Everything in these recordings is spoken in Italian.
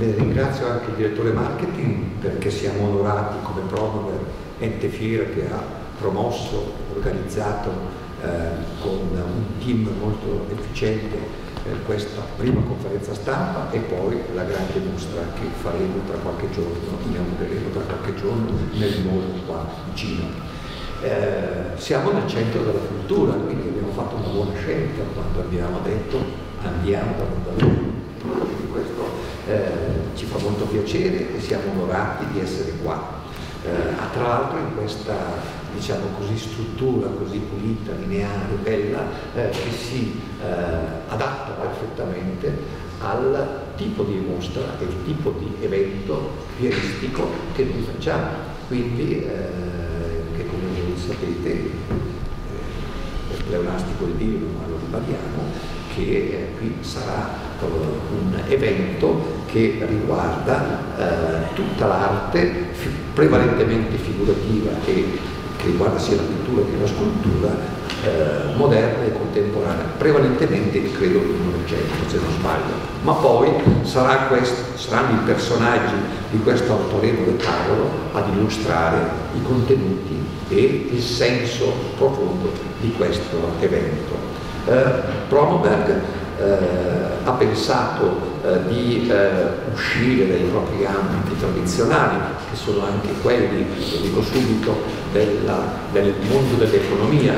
Beh, ringrazio anche il direttore marketing perché siamo onorati come Promover, ente fiera che ha promosso, organizzato eh, con un team molto efficiente eh, questa prima conferenza stampa e poi la grande mostra che faremo tra qualche giorno, inaugureremo tra qualche giorno nel mondo qua vicino. Eh, siamo nel centro della cultura, quindi abbiamo fatto una buona scelta quando abbiamo detto andiamo da. Questo eh, ci fa molto piacere e siamo onorati di essere qua. Eh, tra l'altro in questa diciamo così, struttura così pulita, lineare, bella, eh, che si eh, adatta perfettamente al tipo di mostra e il tipo di evento fieristico che noi facciamo. Quindi, eh, che come voi sapete, eh, è pleonastico il dire, ma lo ribadiamo, che eh, qui sarà eh, un evento che riguarda tutta l'arte prevalentemente figurativa e che riguarda sia la pittura che la scultura, eh, moderna e contemporanea, prevalentemente credo in Novecento se non sbaglio, ma poi sarà quest, saranno i personaggi di questo autorevole tavolo ad illustrare i contenuti e il senso profondo di questo evento. Eh, Promoberg eh, ha pensato eh, di eh, uscire dai propri ambiti tradizionali, che sono anche quelli, lo dico subito, della, del mondo dell'economia,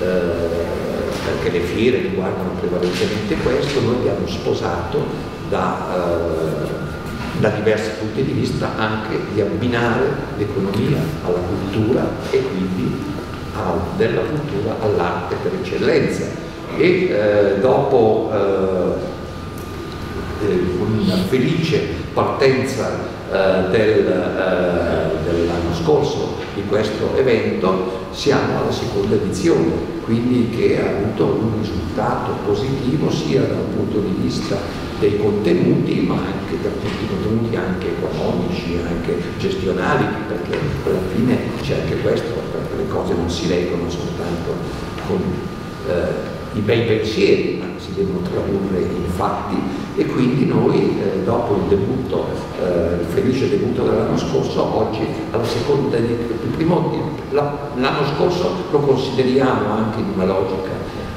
eh, perché le fiere riguardano prevalentemente questo, noi abbiamo sposato da, eh, da diversi punti di vista anche di abbinare l'economia alla cultura e quindi a, della cultura all'arte per eccellenza. E eh, dopo eh, eh, una felice partenza eh, del, eh, dell'anno scorso di questo evento, siamo alla seconda edizione, quindi che ha avuto un risultato positivo sia dal punto di vista dei contenuti, ma anche da tutti i contenuti anche economici, anche gestionali, perché alla fine c'è anche questo, le cose non si leggono soltanto con eh, i bei pensieri, ma si devono tradurre in fatti. E quindi noi eh, dopo il debutto, eh, il felice debutto dell'anno scorso, oggi seconda l'anno scorso lo consideriamo anche in una logica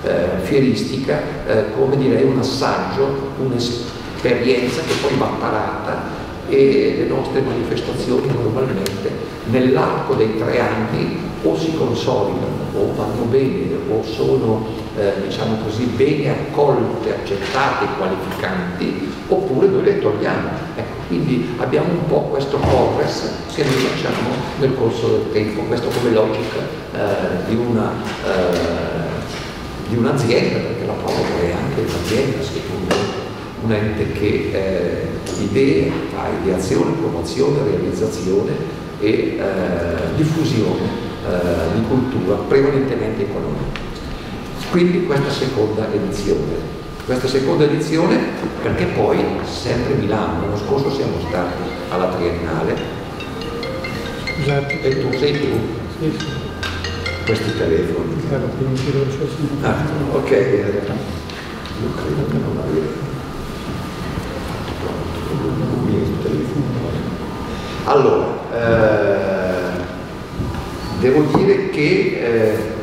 eh, fieristica eh, come direi un assaggio, un'esperienza che poi va parata. E le nostre manifestazioni normalmente nell'arco dei tre anni o si consolidano o vanno bene o sono eh, diciamo così bene accolte, accettate, qualificanti oppure noi le togliamo. Ecco, quindi abbiamo un po' questo progress che noi facciamo nel corso del tempo, questo come logica eh, di una eh, di un'azienda, perché la prova è anche un'azienda, secondo me un ente che eh, idee, fa ideazione, promozione, realizzazione e eh, diffusione eh, di cultura prevalentemente economica. Quindi questa seconda edizione. Questa seconda edizione perché poi sempre Milano, l'anno scorso siamo stati alla Triennale esatto. e tu sei tu? Sì, sì. Questi telefoni. Ah, ok, io credo che non avevo allora, eh, devo dire che eh,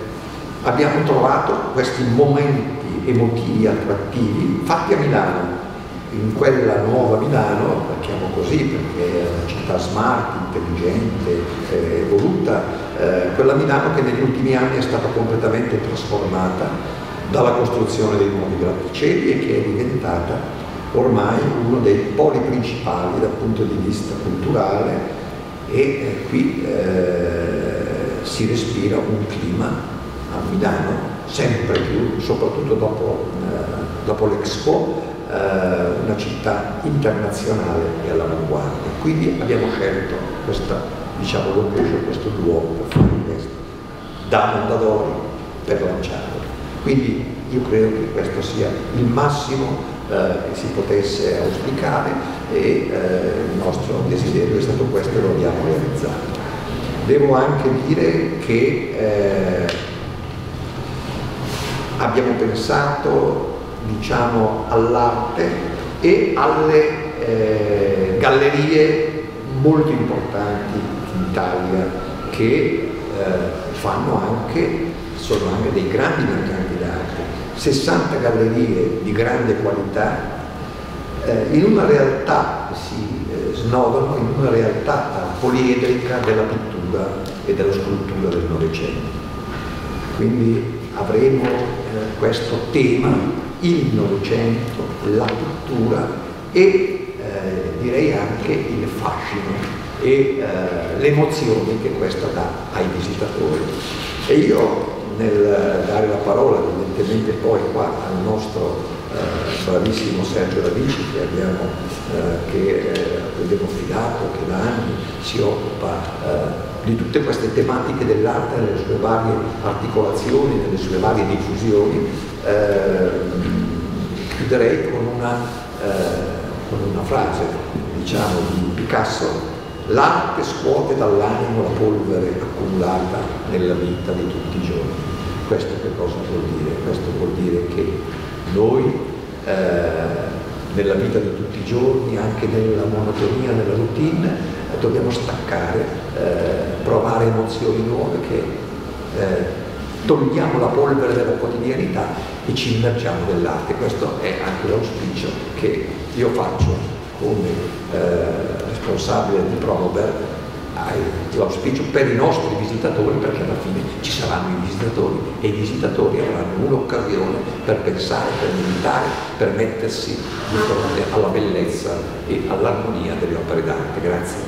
abbiamo trovato questi momenti emotivi attrattivi fatti a Milano, in quella nuova Milano, la chiamo così perché è una città smart, intelligente, eh, evoluta, eh, quella Milano che negli ultimi anni è stata completamente trasformata dalla costruzione dei nuovi grattacieli e che è diventata ormai uno dei poli principali dal punto di vista culturale e eh, qui eh, si respira un clima a Milano sempre più, soprattutto dopo, eh, dopo l'Expo, eh, una città internazionale e all'avanguardia. Quindi abbiamo scelto questa diciamo, location, questo luogo per fare questo, da Mondadori per lanciarlo. Quindi io credo che questo sia il massimo eh, che si potesse auspicare e eh, il nostro desiderio è stato questo e lo abbiamo realizzato. Devo anche dire che eh, abbiamo pensato diciamo, all'arte e alle gallerie molto importanti in Italia che eh, anche, sono anche dei grandi mercanti d'arte, 60 gallerie di grande qualità eh, in una realtà si eh, snodano in una realtà poliedrica della pittura e della scultura del Novecento. Quindi avremo eh, questo tema, il Novecento, la pittura e eh, direi anche il fascino e eh, le emozioni che questa dà ai visitatori. E io nel dare la parola evidentemente poi qua al nostro bravissimo Sergio Radici che abbiamo, eh, che, eh, abbiamo fidato, che da anni si occupa eh, di tutte queste tematiche dell'arte nelle sue varie articolazioni, nelle sue varie diffusioni, chiuderei con una, con una frase diciamo, di Picasso L'arte scuote dall'animo la polvere accumulata nella vita di tutti i giorni. Questo che cosa vuol dire? Questo vuol dire che noi eh, nella vita di tutti i giorni, anche nella monotonia, nella routine, eh, dobbiamo staccare, eh, provare emozioni nuove che eh, togliamo la polvere della quotidianità e ci immergiamo nell'arte. Questo è anche l'auspicio che io faccio come eh, responsabile di Promober l'auspicio per i nostri visitatori perché alla fine ci saranno i visitatori e i visitatori avranno un'occasione per pensare, per meditare, per mettersi di fronte alla bellezza e all'armonia delle opere d'arte. Grazie.